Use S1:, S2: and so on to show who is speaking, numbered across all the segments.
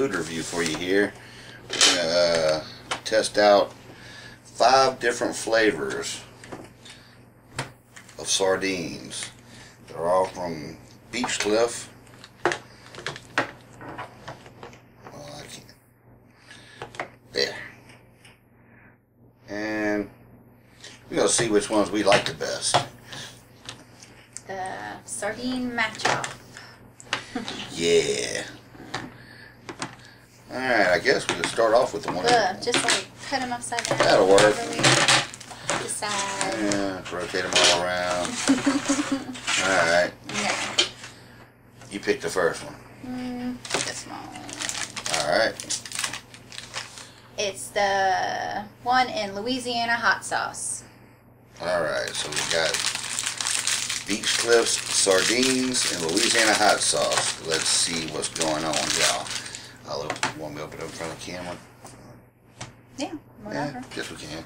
S1: Food review for you here. We're gonna uh, test out five different flavors of sardines. They're all from Beach Cliff. Well, I can't. There. And we're gonna see which ones we like the best.
S2: The sardine matchup.
S1: Yeah. Alright, I guess we'll start off with the one.
S2: Ugh, just like put them upside down.
S1: That'll work.
S2: Decide.
S1: Yeah, rotate them all around. Alright,
S2: Yeah.
S1: you pick the first one.
S2: Mm, this one.
S1: Alright.
S2: It's the one in Louisiana hot sauce.
S1: Alright, so we got Beach Cliffs sardines and Louisiana hot sauce. Let's see what's going on, y'all. I'll open, want me to open it up in front of the camera?
S2: Yeah, whatever.
S1: Yeah, guess we can.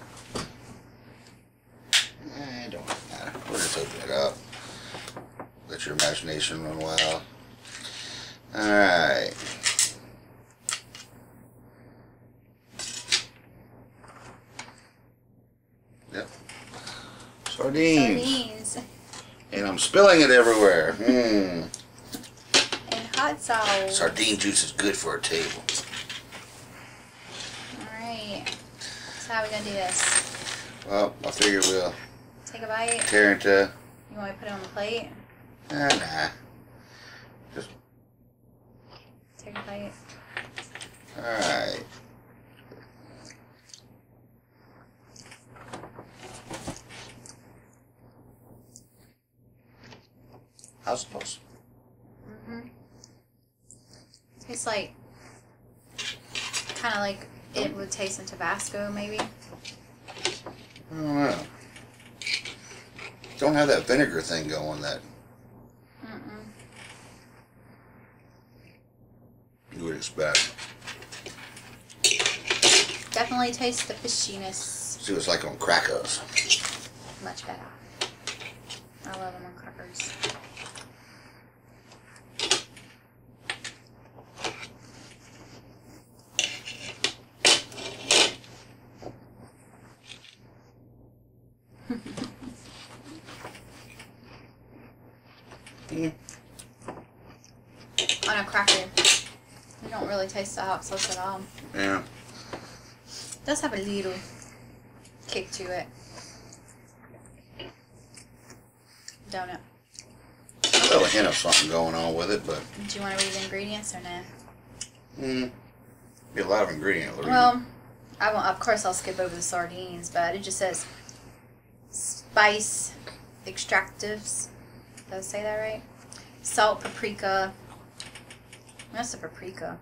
S1: Eh, don't matter. We'll just open it up. Let your imagination run wild. Alright. Yep. Sardines.
S2: Sardines
S1: And I'm spilling it everywhere. Hmm.
S2: Sauce.
S1: Sardine juice is good for a table.
S2: Alright. So how are we gonna do this?
S1: Well, I figure we'll
S2: Take a bite?
S1: tear into.
S2: You want me to put it on the plate?
S1: Ah, nah.
S2: Just take a bite.
S1: Alright. How's it supposed?
S2: Mm-hmm. Tastes like kind of like it would taste in Tabasco, maybe.
S1: I don't know. Don't have that vinegar thing going that
S2: Mm-mm.
S1: you would expect.
S2: Definitely taste the fishiness
S1: See what it's like on crackers.
S2: much better. I love them on crackers.
S1: Mm.
S2: On a cracker, you don't really taste the hot sauce at all.
S1: Yeah.
S2: It does have a little kick to it. Don't it?
S1: A little hint of something going on with it, but
S2: Do you want to read the ingredients or no?
S1: mm, be a lot of ingredients.
S2: Well, I won't. Of course, I'll skip over the sardines, but it just says spice extractives. Did I say that right? Salt, paprika. That's a paprika.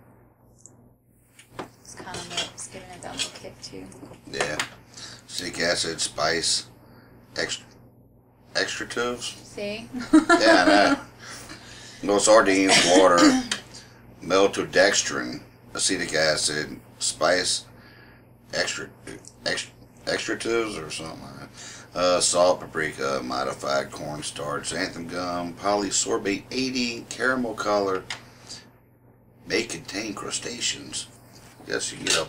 S2: It's it's giving that little kick too.
S1: yeah. Citric acid, spice, extra, extratives.
S2: See?
S1: Yeah, I know. No sardines, water, maltodextrin, acetic acid, spice, extra, extra, extratives or something like that. Uh, salt, paprika, modified cornstarch, xanthan gum, polysorbate 80, caramel color, may contain crustaceans. Guess you get a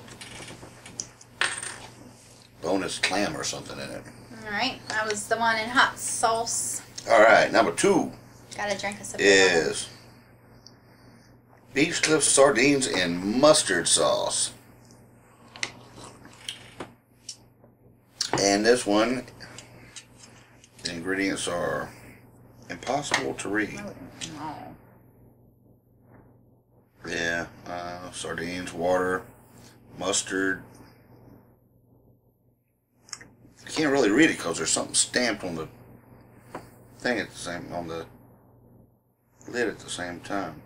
S1: bonus clam or something in it.
S2: All right, that was the one in hot sauce.
S1: All right, number two.
S2: Gotta drink a sip.
S1: is beach cliff sardines and mustard sauce. And this one, the ingredients are impossible to read.
S2: Oh.
S1: Yeah, uh, sardines, water, mustard. I can't really read it because there's something stamped on the thing at the same on the lid at the same time.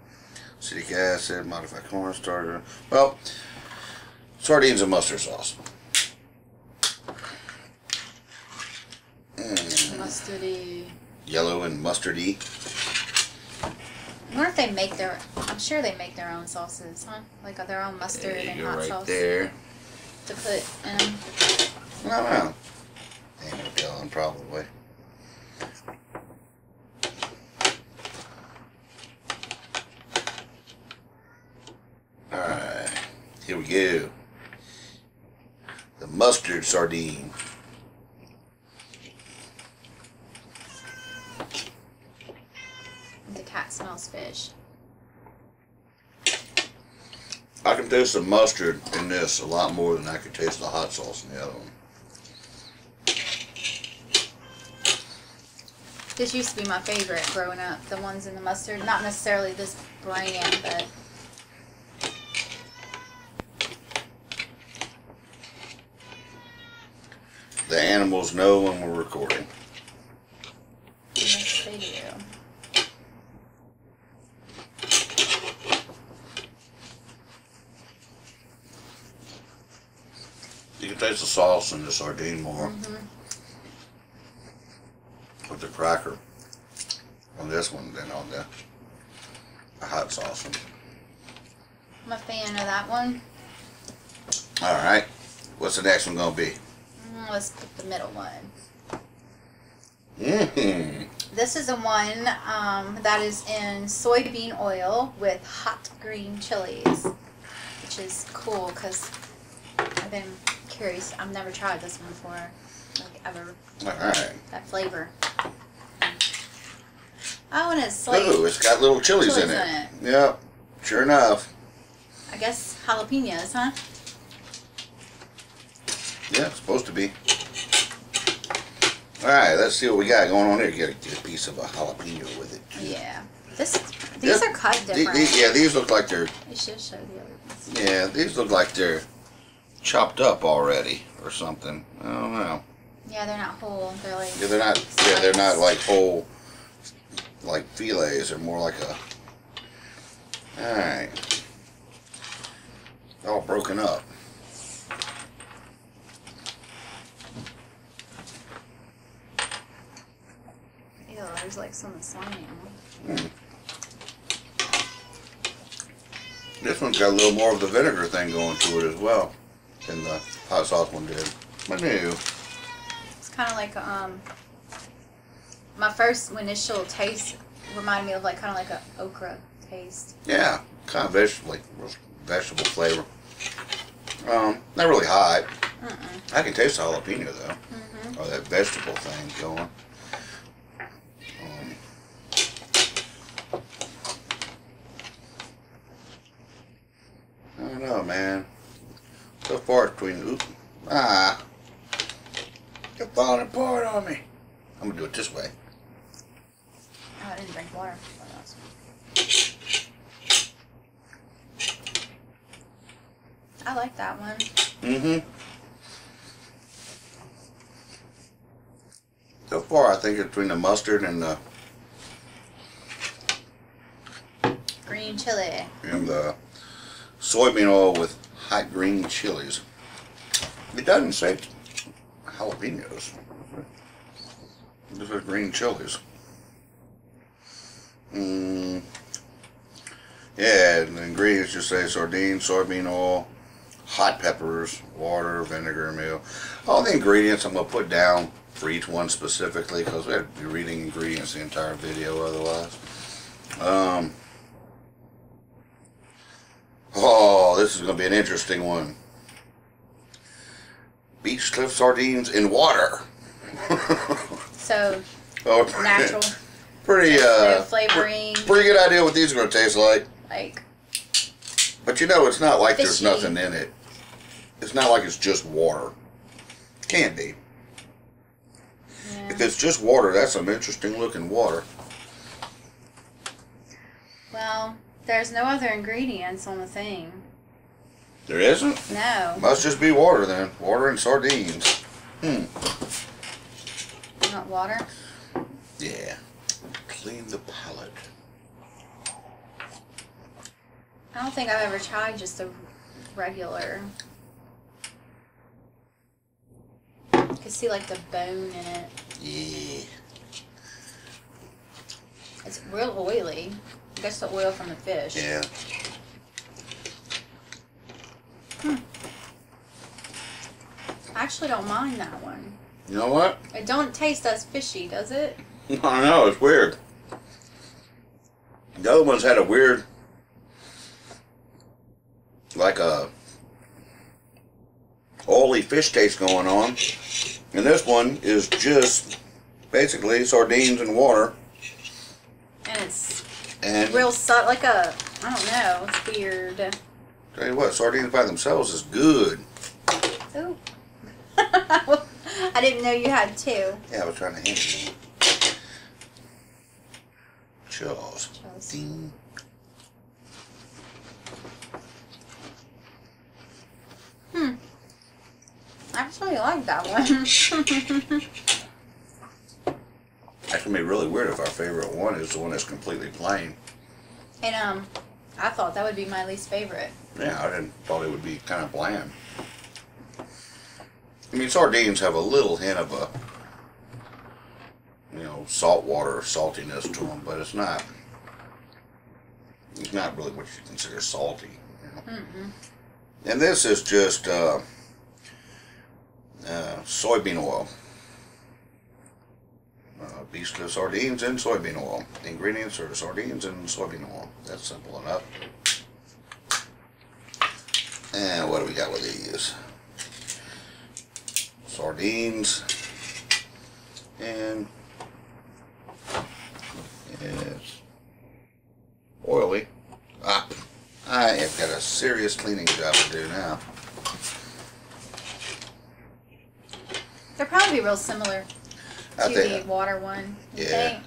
S1: Acetic acid, modified corn starter. Well, sardines and mustard sauce. Mm,
S2: Mustardy.
S1: yellow and mustardy.
S2: I wonder if they make their. I'm sure they make their own sauces, huh? Like their own mustard
S1: There
S2: and
S1: you go,
S2: hot
S1: right
S2: sauce
S1: there.
S2: to put in. 'em.
S1: I don't know. Ain't no telling, probably. Alright, Here we go. The mustard sardine.
S2: The fish.
S1: I can taste the mustard in this a lot more than I could taste the hot sauce in the other one.
S2: This used to be my favorite growing up. The ones in the mustard. Not necessarily this brand, but
S1: The animals know when we're recording.
S2: yes, they do.
S1: You can taste the sauce in the sardine more.
S2: Mhm.
S1: With the cracker on this one than on the, the hot sauce one.
S2: I'm a fan of that one.
S1: All right. What's the next one gonna be?
S2: Mm, Let's pick the middle one.
S1: Mmm.
S2: This is a one um, that is in soybean oil with hot green chilies, which is cool because I've been curious. I've never tried this one before, like ever.
S1: All right.
S2: That flavor. Oh, and it's like
S1: Ooh, it's got little chilies,
S2: chilies
S1: in, it.
S2: in it.
S1: Yep. Sure enough.
S2: I guess jalapenos, huh?
S1: Yeah, supposed to be. All right, let's see what we got going on here. Get a, get a piece of a jalapeno with it.
S2: Yeah. This these
S1: Yeah.
S2: are cut
S1: The-
S2: different.
S1: the- yeah, these look like they're
S2: I should show the other ones.
S1: yeah, these look like they're chopped up already or something. I don't know.
S2: Yeah, they're not whole. They're like
S1: Yeah, they're not. Yeah, they're not like whole, like fillets. They're more like a. All right. All broken up.
S2: Ew, there's like some slime. Hmm.
S1: This one's got a little more of the vinegar thing going to it as well than the hot sauce one did. I new.
S2: It's kind of like um. My first initial taste reminded me of like kind of like a okra taste.
S1: Yeah, kind of vegetable, like vegetable flavor. Um, not really hot.
S2: Mm-mm.
S1: I can taste the jalapeno though,
S2: Mm-hmm.
S1: or that vegetable thing going. Um, I don't know, man. So far between oop, ah, you're falling apart on me. I'm gonna do it this way.
S2: Oh, I didn't drink water. I like that one.
S1: Mm-hmm. So far, I think it's between the mustard and the
S2: Green chili.
S1: and the soybean oil with hot green chilies. It doesn't say jalapenos. This is green chilies. Mm. Yeah, the ingredients just say sardines, soybean oil, hot peppers, water, vinegar, meal. All the ingredients I'm going to put down for each one specifically because we have to be reading ingredients the entire video otherwise. Um, Oh, this is going to be an interesting one. Beach cliff sardines in water.
S2: So
S1: oh,
S2: natural,
S1: Pretty, uh,
S2: flavoring,
S1: pretty good idea what these are going to taste like.
S2: like
S1: But you know, it's not like there's nothing in it. It's not like it's just water. Can be.
S2: yeah.
S1: If it's just water, that's some interesting looking water.
S2: Well, there's no other ingredients on the thing.
S1: There isn't?
S2: No,
S1: Must just be water then. Water and sardines. Hmm.
S2: not water.
S1: Yeah. Clean the palate.
S2: I don't think I've ever tried just a regular. You can see like the bone in it.
S1: Yeah.
S2: It's real oily. I guess the oil from the fish.
S1: Yeah.
S2: Actually don't mind that one.
S1: You know what?
S2: It don't taste as fishy, does it?
S1: I know, it's weird. The other ones had a weird, like a oily fish taste going on. And this one is just basically sardines and water.
S2: And it's
S1: And
S2: real subtle, like a, I don't know, it's weird.
S1: tell you what, sardines by themselves is good.
S2: I didn't know you had two.
S1: Yeah, I was trying to you. Jaws.
S2: Jaws.
S1: Ding.
S2: I just really like that one.
S1: That can be really weird if our favorite one is the one that's completely plain.
S2: and um, I thought that would be my least favorite.
S1: Yeah, I didn't thought it would be kind of bland. I mean, sardines have a little hint of a, you know, saltwater saltiness to them, but it's not. It's not really what you consider salty. You know?
S2: Mm-mm.
S1: And this is just uh, uh, soybean oil. Uh, Beach Cliff sardines and soybean oil. The ingredients are sardines and soybean oil. That's simple enough. And what do we got with these? Sardines and it's oily. Ah, I have got a serious cleaning job to do now.
S2: They're probably real similar to the water one.
S1: Yeah.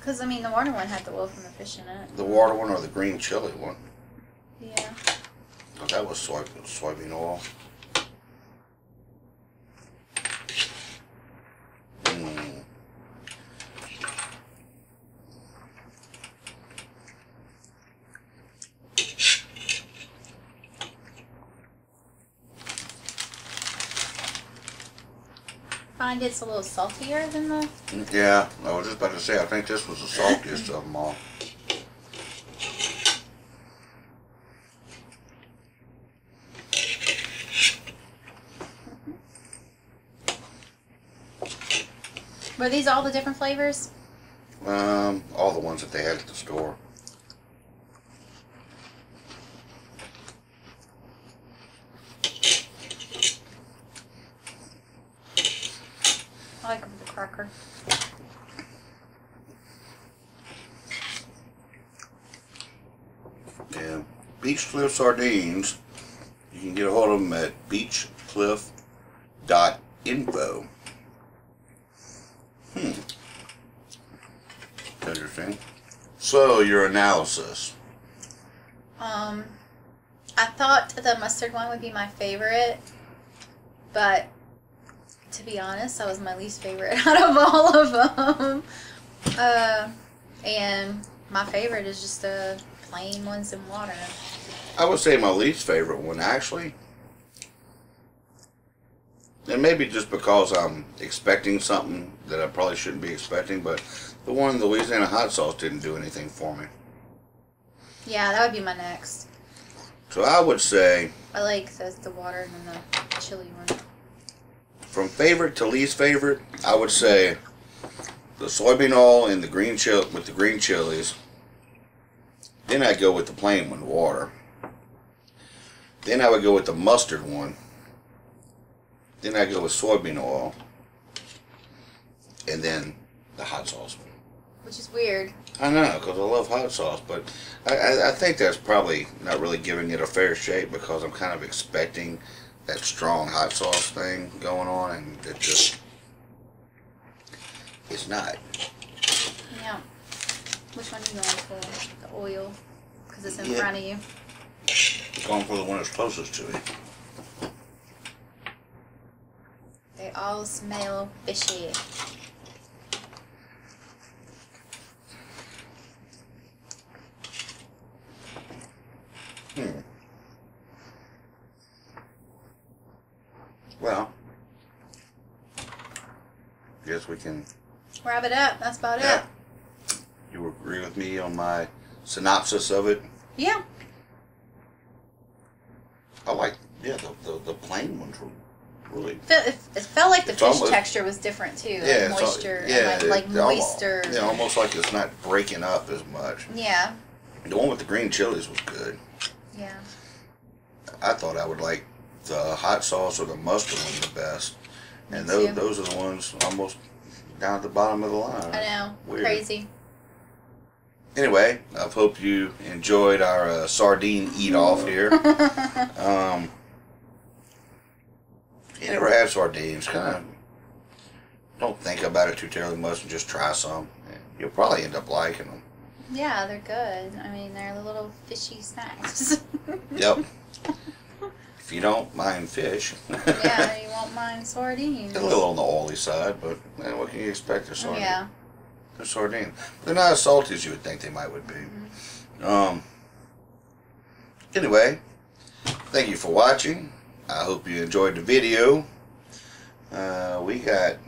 S2: Because, I mean, the water one had the oil from the fish in it.
S1: the water one or the green chili one.
S2: Yeah.
S1: That was soy, soybean oil. Mm.
S2: Find it's a little saltier than the.
S1: Yeah, I was just about to say, I think this was the saltiest of them all.
S2: Were these all the different flavors?
S1: Um, all the ones that they had at the store.
S2: I like them with the cracker.
S1: Yeah, Beach Cliff sardines. You can get a hold of them at beachcliff.info. Hmm. Interesting. So your analysis.
S2: Um, I thought the mustard one would be my favorite, but to be honest, that was my least favorite out of all of them. Uh, and my favorite is just the plain ones in water.
S1: I would say my least favorite one actually. And maybe just because I'm expecting something that I probably shouldn't be expecting, but the one the Louisiana hot sauce didn't do anything for me.
S2: Yeah, that would be my next.
S1: So I would say
S2: I like the, the water and the chili one.
S1: from favorite to least favorite, I would say the soybean oil and the green chili with the green chilies. Then I'd go with the plain one, water. Then I would go with the mustard one. Then I go with soybean oil. And then the hot sauce one.
S2: Which is weird.
S1: I know, because I love hot sauce, but I, I, I think that's probably not really giving it a fair shake because I'm kind of expecting that strong hot sauce thing going on, and it just it's not.
S2: Yeah. Which one are you going for? The oil? Because it's in
S1: Yeah.
S2: front of you.
S1: Going for the one that's closest to me.
S2: They all smell fishy.
S1: Hmm. Well, guess we can.
S2: Wrap it up. That's about
S1: Yeah.
S2: it.
S1: With me on my synopsis of it?
S2: Yeah.
S1: I like, yeah, the the, the plain ones were really
S2: It, it felt like the fish
S1: almost-
S2: texture was different too. Like
S1: yeah, al-
S2: moisture.
S1: yeah,
S2: like,
S1: it-
S2: like moisture.
S1: Yeah, almost like it's not breaking up as much.
S2: Yeah.
S1: The one with the green chilies was good.
S2: Yeah.
S1: I thought I would like the hot sauce or the mustard one the best. And
S2: Me
S1: those
S2: too.
S1: those are the ones almost down at the bottom of the line.
S2: I know.
S1: Weird.
S2: Crazy.
S1: Anyway, I hope you enjoyed our uh, sardine eat off here. Um, you never had sardines, kind of don't think about it too terribly much and just try some. You'll probably end up liking them.
S2: yeah, they're good. I mean, they're little fishy snacks.
S1: Yep. if you don't mind fish,
S2: yeah, you won't mind sardines.
S1: a little on the oily side, but man, what can you expect? They're sardine.
S2: Yeah.
S1: They're sardine. They're not as salty as you would think they might would be. Um. Anyway, thank you for watching. I hope you enjoyed the video. Uh, we got a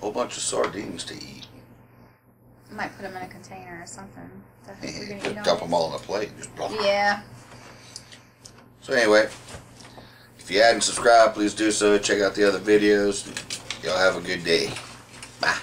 S1: whole bunch of sardines to eat.
S2: I might put them in a container or something. that we're gonna eat
S1: Just dump them all on a plate. Just blah.
S2: Yeah.
S1: So anyway, if you hadn't subscribed, please do so. Check out the other videos. Y'all have a good day. Bye.